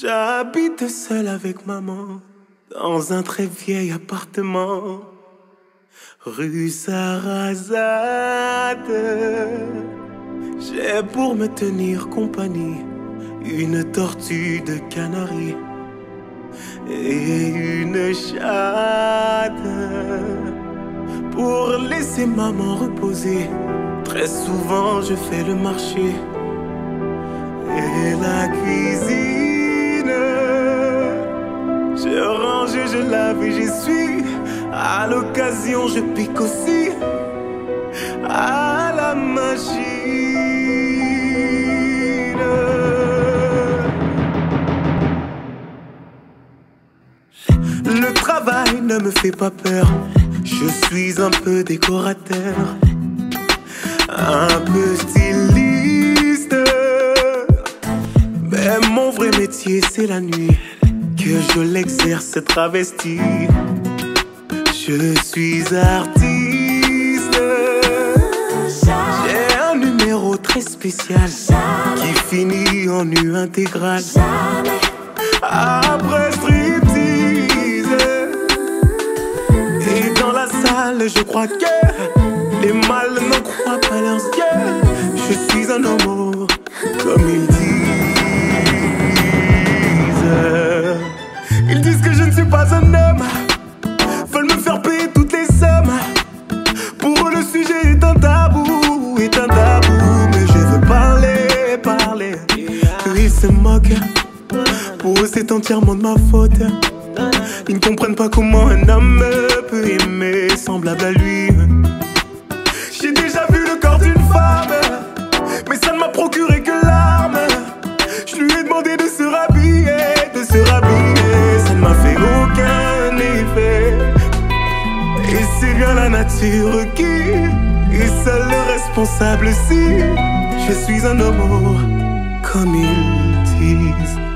J'habite seul avec maman dans un très vieil appartement. Rue Sarrazade, j'ai pour me tenir compagnie une tortue de canari et une chatte pour laisser maman reposer. Très souvent, je fais le marché et j'essuie. À l'occasion, je pique aussi à la machine. Le travail ne me fait pas peur. Je suis un peu décorateur, un peu styliste. Mais mon vrai métier, c'est la nuit que je l'exerce travesti. Je suis artiste. J'ai un numéro très spécial qui finit en nu intégral. Après striptease. Et dans la salle, je crois que les mâles n'en croient pas leurs yeux. Je suis un homo, ne suis pas un homme. Veulent me faire payer toutes les sommes. Pour eux, le sujet est un tabou, est un tabou. Mais je veux parler, parler. Eux, ils se moquent. Pour eux, c'est entièrement de ma faute. Ils ne comprennent pas comment un homme peut aimer semblable à lui. J'ai déjà vu le corps d'une femme, mais ça ne m'a procuré qui est seule responsable si je suis un homme, comme ils disent.